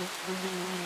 Mm-hmm.